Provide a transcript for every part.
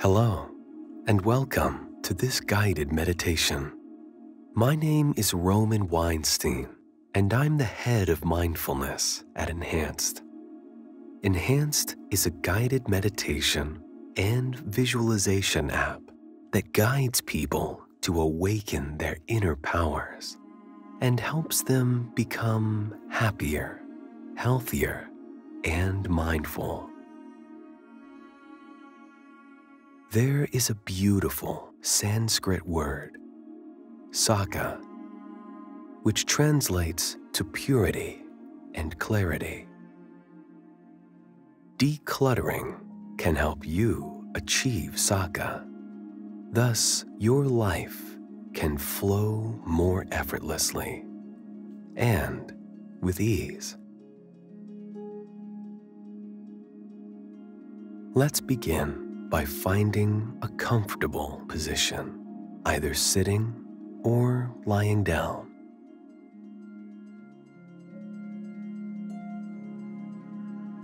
Hello, and welcome to this guided meditation. My name is Roman Weinstein, and I'm the head of mindfulness at Enhanced. Enhanced is a guided meditation and visualization app that guides people to awaken their inner powers and helps them become happier, healthier, and mindful. There is a beautiful Sanskrit word, saucha, which translates to purity and clarity. Decluttering can help you achieve saucha. Thus, your life can flow more effortlessly and with ease. Let's begin by finding a comfortable position, either sitting or lying down.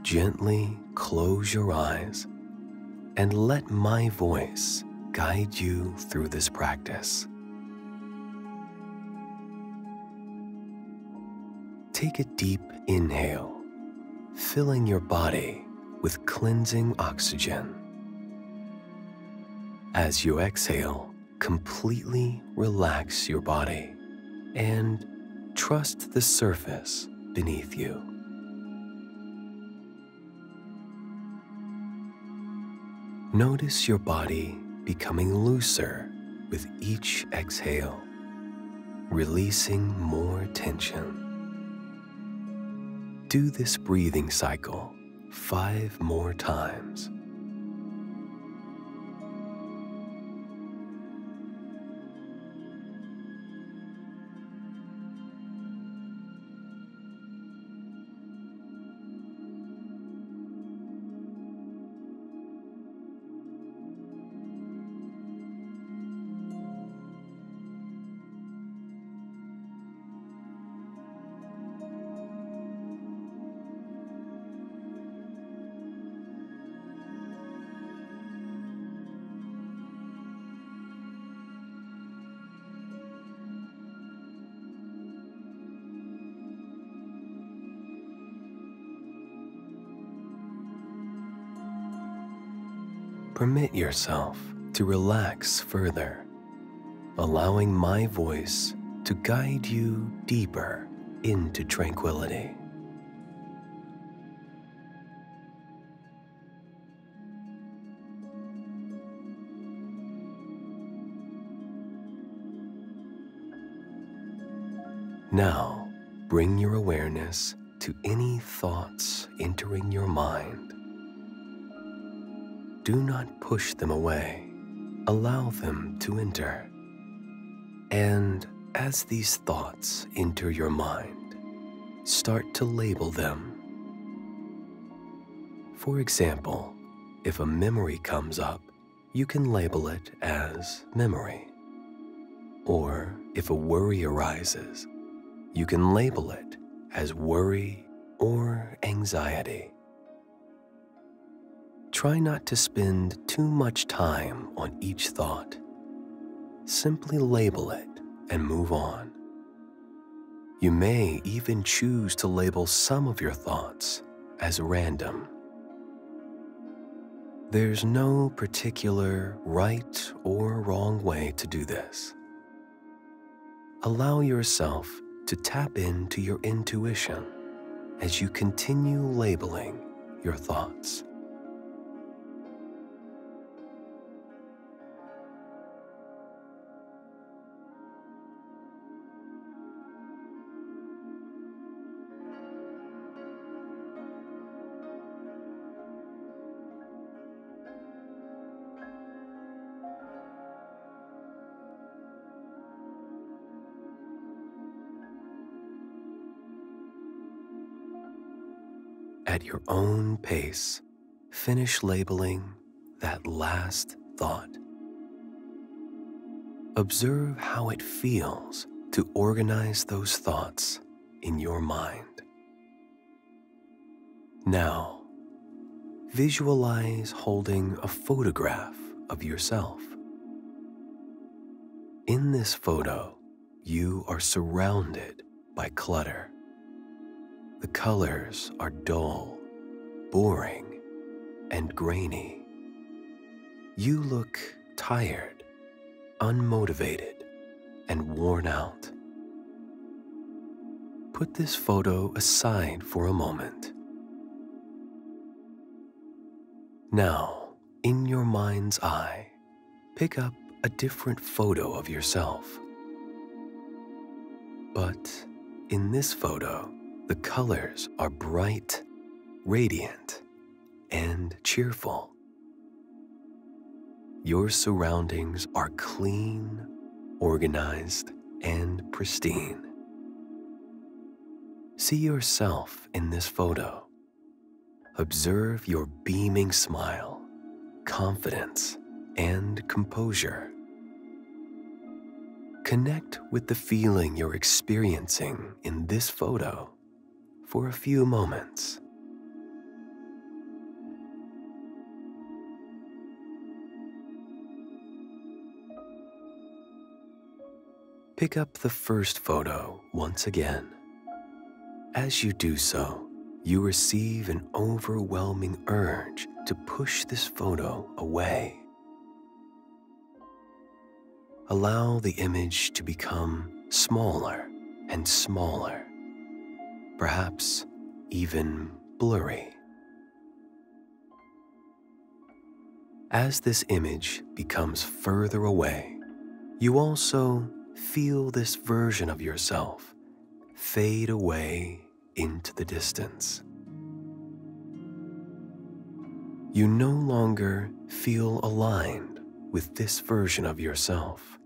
Gently close your eyes and let my voice guide you through this practice. Take a deep inhale, filling your body with cleansing oxygen. As you exhale, completely relax your body and trust the surface beneath you. Notice your body becoming looser with each exhale, releasing more tension. Do this breathing cycle five more times. Permit yourself to relax further, allowing my voice to guide you deeper into tranquility. Now, bring your awareness to any thoughts entering your mind do not push them away. Allow them to enter. And as these thoughts enter your mind, start to label them. For example, if a memory comes up, you can label it as memory. Or if a worry arises, you can label it as worry or anxiety. Try not to spend too much time on each thought. Simply label it and move on. You may even choose to label some of your thoughts as random. There's no particular right or wrong way to do this. Allow yourself to tap into your intuition as you continue labeling your thoughts. At your own pace, finish labeling that last thought. Observe how it feels to organize those thoughts in your mind. Now, visualize holding a photograph of yourself. In this photo, you are surrounded by clutter. The colors are dull, boring, and grainy. You look tired, unmotivated, and worn out. Put this photo aside for a moment. Now, in your mind's eye, pick up a different photo of yourself. But in this photo, the colors are bright, radiant, and cheerful. Your surroundings are clean, organized, and pristine. See yourself in this photo. Observe your beaming smile, confidence, and composure. Connect with the feeling you're experiencing in this photo for a few moments. Pick up the first photo once again. As you do so, you receive an overwhelming urge to push this photo away. Allow the image to become smaller and smaller, perhaps even blurry. As this image becomes further away, you also feel this version of yourself fade away into the distance. You no longer feel aligned with this version of yourself.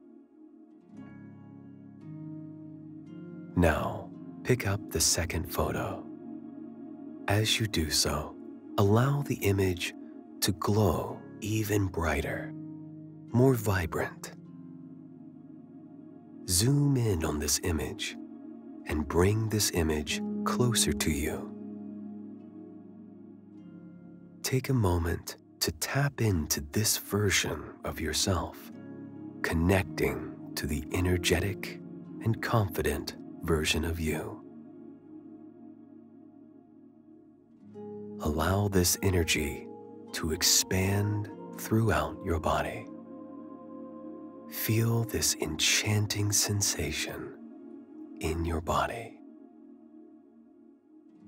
Now, pick up the second photo. As you do so, allow the image to glow even brighter, more vibrant. Zoom in on this image and bring this image closer to you. Take a moment to tap into this version of yourself, connecting to the energetic and confident version of you. Allow this energy to expand throughout your body. Feel this enchanting sensation in your body.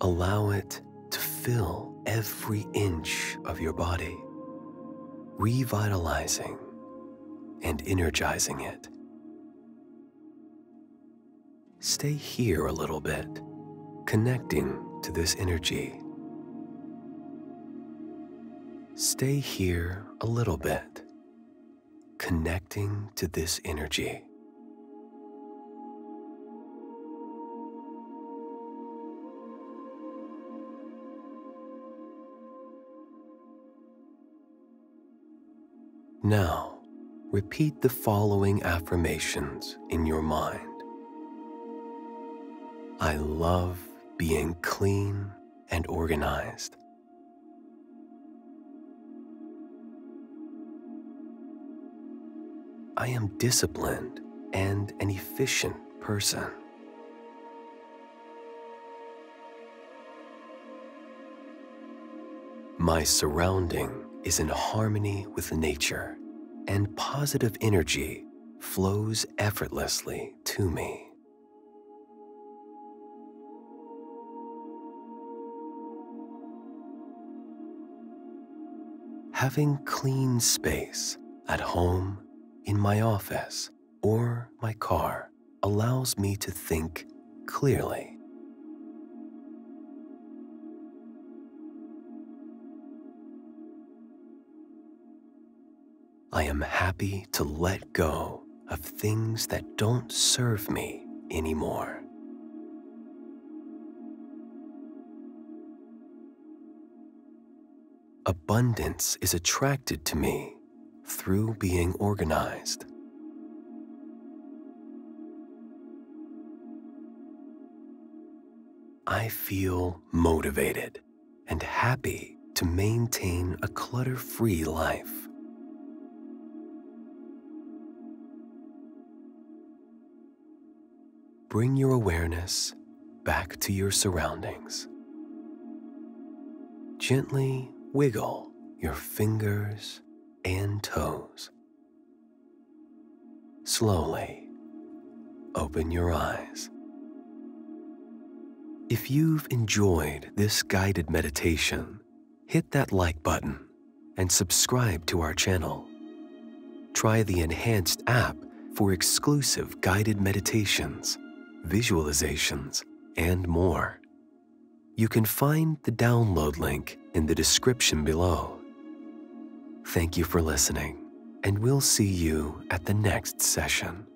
Allow it to fill every inch of your body, revitalizing and energizing it. Stay here a little bit, connecting to this energy. Stay here a little bit, connecting to this energy. Now, repeat the following affirmations in your mind. I love being clean and organized. I am disciplined and an efficient person. My surrounding is in harmony with nature, and positive energy flows effortlessly to me. Having clean space at home, in my office, or my car allows me to think clearly. I am happy to let go of things that don't serve me anymore. Abundance is attracted to me through being organized. I feel motivated and happy to maintain a clutter free life. Bring your awareness back to your surroundings. Gently wiggle your fingers and toes. Slowly open your eyes. If you've enjoyed this guided meditation, hit that like button and subscribe to our channel. Try the enhanced app for exclusive guided meditations, visualizations, and more. You can find the download link in the description below. Thank you for listening, and we'll see you at the next session.